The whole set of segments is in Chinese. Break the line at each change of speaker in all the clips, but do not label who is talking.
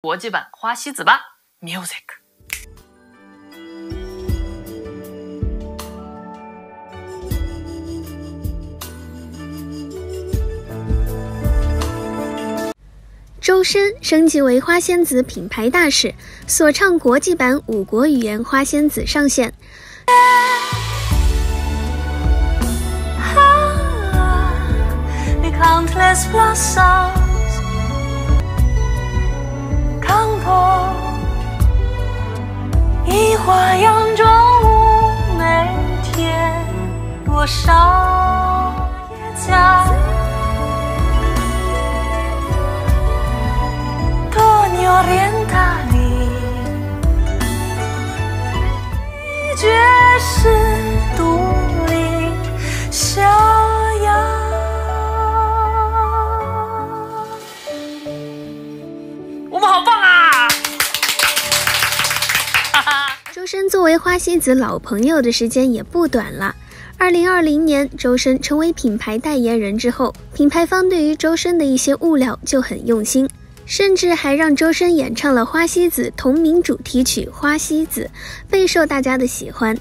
国际版花西子吧，music。
周深升级为花仙子品牌大使，所唱国际版五国语言花仙子上线。
花样中每天多少也在。
我
为花西子老朋友的时间也不短了。二零二零年，周深成为品牌代言人之后，品牌方对于周深的一些物料就很用心。甚至还让周深演唱了《花西子》同名主题曲《花西子》，备受大家的喜欢。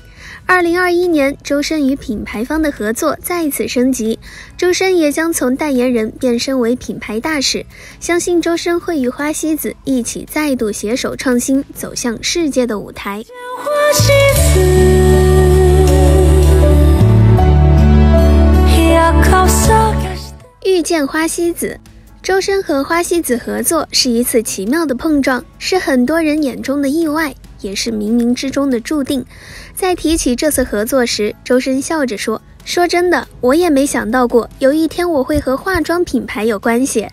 二零二一年，周深与品牌方的合作再次升级，周深也将从代言人变身为品牌大使。相信周深会与花西子一起再度携手创新，走向世界的舞台。遇见花西子。周深和花西子合作是一次奇妙的碰撞，是很多人眼中的意外，也是冥冥之中的注定。在提起这次合作时，周深笑着说：“说真的，我也没想到过有一天我会和化妆品牌有关系。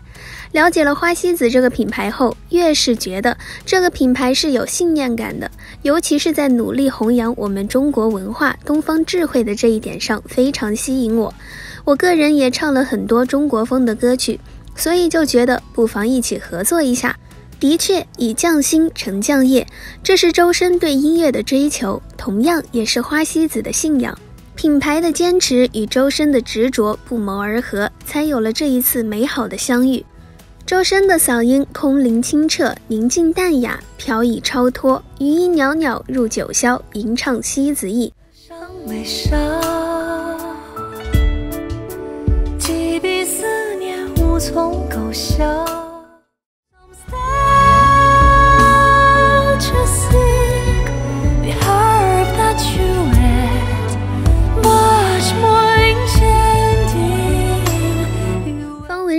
了解了花西子这个品牌后，越是觉得这个品牌是有信念感的，尤其是在努力弘扬我们中国文化、东方智慧的这一点上，非常吸引我。我个人也唱了很多中国风的歌曲。”所以就觉得不妨一起合作一下。的确，以匠心成匠业，这是周深对音乐的追求，同样也是花西子的信仰。品牌的坚持与周深的执着不谋而合，才有了这一次美好的相遇。周深的嗓音空灵清澈，宁静淡雅，飘逸超脱，余音袅袅入九霄，吟唱西子意。从狗笑。方文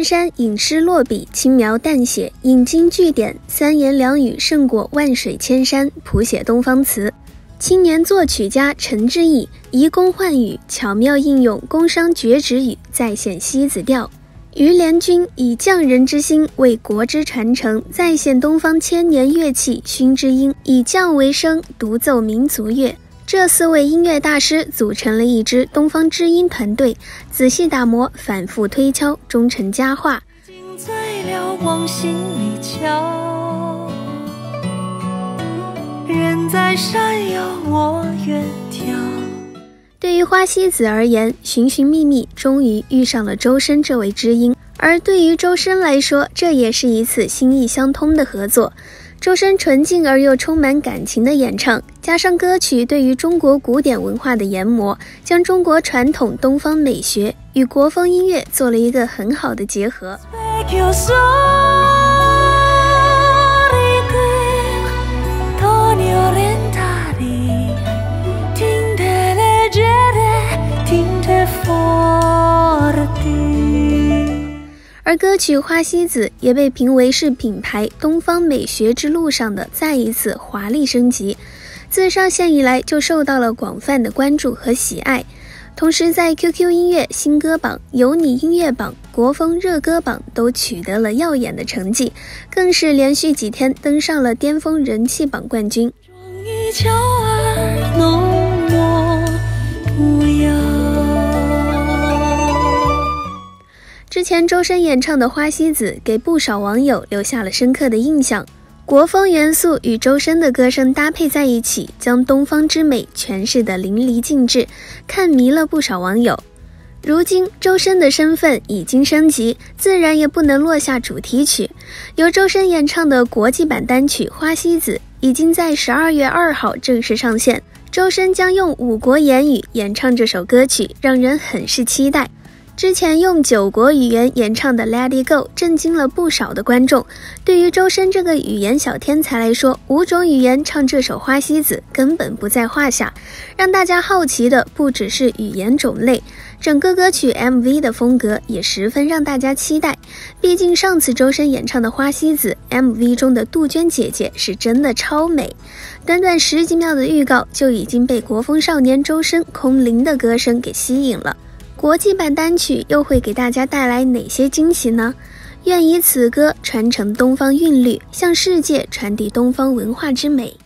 山吟诗落笔，轻描淡写，引经据典，三言两语胜过万水千山，谱写东方词。青年作曲家陈志毅移宫换语，巧妙应用宫商角徵语，再现西子调。于连军以匠人之心为国之传承，再现东方千年乐器熏之音，以匠为声，独奏民族乐。这四位音乐大师组成了一支东方知音团队，仔细打磨，反复推敲，终成佳话。人在山腰，我远眺。对于花西子而言，寻寻觅觅，终于遇上了周深这位知音。而对于周深来说，这也是一次心意相通的合作。周深纯净而又充满感情的演唱，加上歌曲对于中国古典文化的研磨，将中国传统东方美学与国风音乐做了一个很好的结合。而歌曲《花西子》也被评为是品牌东方美学之路上的再一次华丽升级，自上线以来就受到了广泛的关注和喜爱，同时在 QQ 音乐新歌榜、有你音乐榜、国风热歌榜都取得了耀眼的成绩，更是连续几天登上了巅峰人气榜冠军。之前周深演唱的《花西子》给不少网友留下了深刻的印象，国风元素与周深的歌声搭配在一起，将东方之美诠释得淋漓尽致，看迷了不少网友。如今周深的身份已经升级，自然也不能落下主题曲。由周深演唱的国际版单曲《花西子》已经在十二月二号正式上线。周深将用五国言语演唱这首歌曲，让人很是期待。之前用九国语言演唱的《Let It Go》震惊了不少的观众。对于周深这个语言小天才来说，五种语言唱这首《花西子》根本不在话下。让大家好奇的不只是语言种类，整个歌曲 MV 的风格也十分让大家期待。毕竟上次周深演唱的《花西子》MV 中的杜鹃姐姐是真的超美，短短十几秒的预告就已经被国风少年周深空灵的歌声给吸引了。国际版单曲又会给大家带来哪些惊喜呢？愿以此歌传承东方韵律，向世界传递东方文化之美。